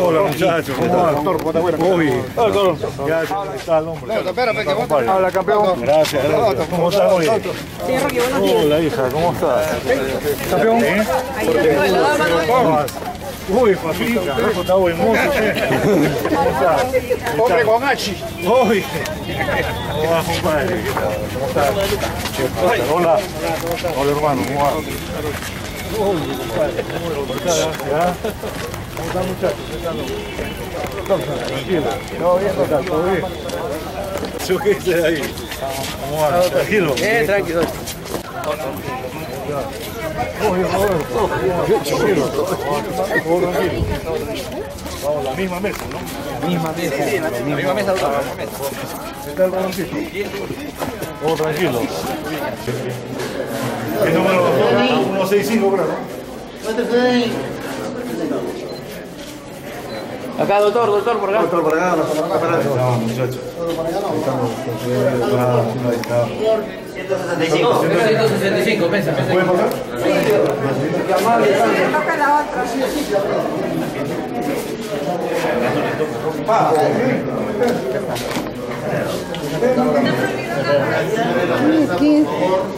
Hola muchachos, ¿cómo va? Uy, ya está el hombre. Hola, campeón. Gracias, gracias. ¿Cómo estás hoy? Hola hija, ¿cómo estás? Campeón. ¿Eh? ¿Cómo vas? Uy, papita, está buen mozo, ¿eh? ¿Cómo estás? Hombre con H. Uy, ¿cómo compadre? ¿Cómo estás? Hola, hola hermano, ¿cómo vas? Uy, compadre, ¿cómo estás? ¿Ya? ¿Cómo están muchachos? ¿Todo bien? ¿Todo bien? ¿Todo bien? ¿Yo qué hice ahí? ¿Cómo vas? Tranquilo. Bien, tranquilo. Vamos, la misma mesa, ¿no? Misma mesa. La misma mesa. ¿Qué tranquilo. ¿Qué número? 165, creo, ¿no? Acá, doctor, doctor, por acá. Otro por acá, otro por acá. Estamos, muchachos. Estamos ahí está. 165, pesa, pesa. ¿Puede pasar? Toca la otra.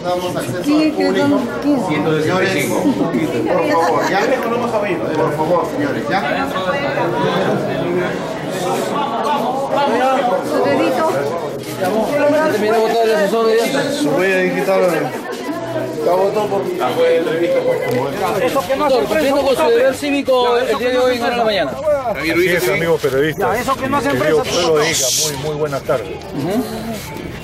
Damos acceso al público. son 15. Señores, por favor, ya Por favor, señores, ya. Su dedito. Terminamos todo el asesor de día. Su huella digital. Doctor, cumpliendo con su deber cívico el día de hoy en la mañana. Así es, amigos periodistas. eso que no de Ica, muy, muy buenas tardes.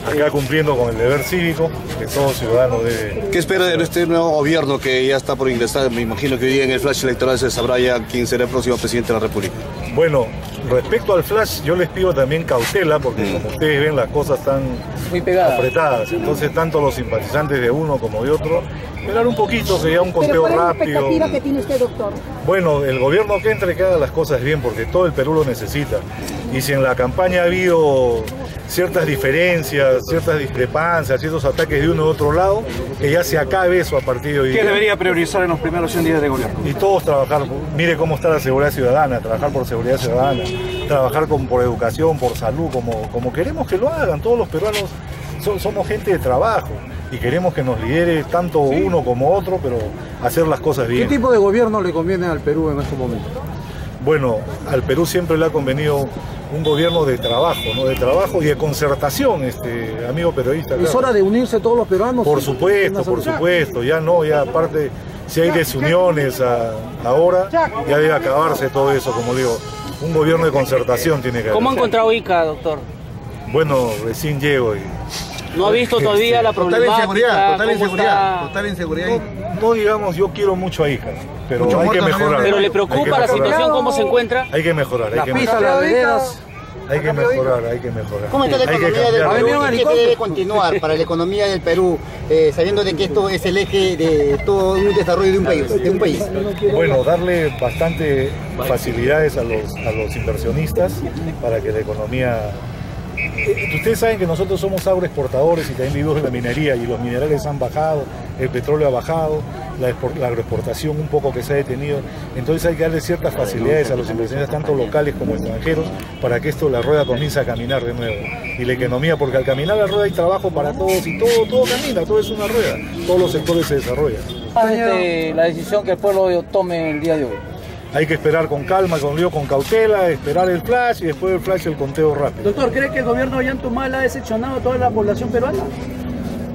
Acá cumpliendo con el deber cívico que todo ciudadano debe. ¿Qué espera de este nuevo gobierno que ya está por ingresar? Me imagino que hoy día en el flash electoral se sabrá ya quién será el próximo presidente de la República. Bueno, respecto al flash, yo les pido también cautela porque como ustedes ven las cosas están Muy pegada. apretadas. Entonces, tanto los simpatizantes de uno como de otro, esperar un poquito, que ya un conteo Pero ¿cuál es la rápido. expectativa que tiene usted, doctor? Bueno, el gobierno que entre que haga las cosas bien, porque todo el Perú lo necesita. Y si en la campaña ha habido ciertas diferencias, ciertas discrepancias, ciertos ataques de uno u otro lado, que ya se acabe eso a partir de hoy. ¿Qué día. debería priorizar en los primeros 100 días de gobierno? Y todos trabajar, mire cómo está la seguridad ciudadana, trabajar por seguridad ciudadana, trabajar con- por educación, por salud, como, como queremos que lo hagan. Todos los peruanos so- somos gente de trabajo y queremos que nos lidere tanto uno como otro, pero hacer las cosas ¿Qué bien. tipo de gobierno le conviene al Perú en estos momentos? Bueno, al Perú siempre le ha convenido un gobierno de trabajo, ¿no? De trabajo y de concertación, este amigo periodista. Es hora de unirse todos los peruanos. Por supuesto, por supuesto, ya no, ya aparte, si hay desuniones a- ahora, ya debe acabarse todo eso, como digo, un gobierno de concertación tiene que ¿Cómo ha haber. encontrado Ica, doctor? Bueno, recién llego y ¿No ha visto todavía la Total problemática? inseguridad, total ¿Cómo inseguridad, total inseguridad. no digamos, yo quiero mucho a hija, pero Mucho hay que mejorar. ¿Pero le preocupa la situación? ¿Cómo se encuentra? Hay que mejorar, hay La que pista, mejorar. las veredas. Hay que mejorar, hay que mejorar. ¿Cómo está la Hay que economía del Perú? ¿Qué debe continuar para la economía del Perú, eh, sabiendo de que esto es el eje de todo un desarrollo de un país? De un país? Bueno, darle bastante facilidades a los, a los inversionistas para que la economía... Eh, Ustedes saben que nosotros somos agroexportadores y también vivimos de la minería y los minerales han bajado, el petróleo ha bajado, la, la agroexportación un poco que se ha detenido. Entonces hay que darle ciertas facilidades a los inversionistas, tanto locales como extranjeros, para que esto, la rueda comience a caminar de nuevo. Y la economía, porque al caminar la rueda hay trabajo para todos y todo, todo camina, todo es una rueda, todos los sectores se desarrollan. Este, la decisión que el pueblo tome el día de hoy. Hay que esperar con calma, con lío, con cautela, esperar el flash y después del flash el conteo rápido. Doctor, ¿cree que el gobierno de Ollantumala ha decepcionado a toda la población peruana?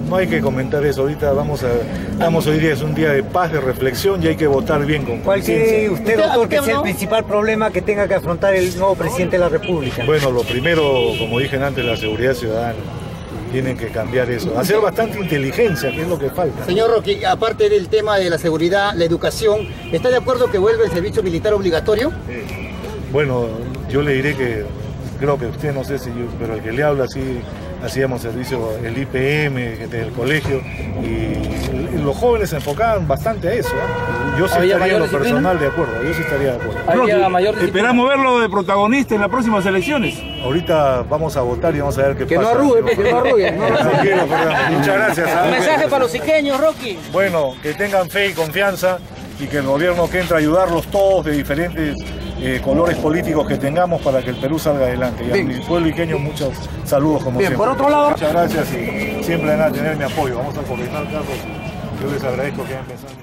No hay que comentar eso ahorita, vamos a, vamos hoy día es un día de paz, de reflexión y hay que votar bien con ¿Cuál cree usted, doctor, que es el principal problema que tenga que afrontar el nuevo presidente de la República? Bueno, lo primero, como dije antes, la seguridad ciudadana. Tienen que cambiar eso. Hacer bastante inteligencia, que es lo que falta. Señor Rocky, aparte del tema de la seguridad, la educación, ¿está de acuerdo que vuelve el servicio militar obligatorio? Bueno, yo le diré que creo que usted no sé si yo, pero el que le habla sí hacíamos servicio el IPM desde el colegio y los jóvenes se enfocaban bastante a eso. ¿eh? Yo sí ¿Había estaría en lo disciplina? personal de acuerdo, yo sí estaría de acuerdo. Había mayor disciplina. Esperamos verlo de protagonista en las próximas elecciones. Ahorita vamos a votar y vamos a ver qué Que pasa. no arrugue, que no arrugue. no arrugue. Muchas gracias. Un mensaje para los iqueños, Rocky. Bueno, que tengan fe y confianza y que el gobierno que entra a ayudarlos todos de diferentes eh, colores políticos que tengamos para que el Perú salga adelante. Y a mi pueblo iqueño muchos saludos como Bien, siempre. por otro lado- Muchas gracias y siempre van a tener mi apoyo. Vamos a coordinar casos. Yo les agradezco que hayan pensado.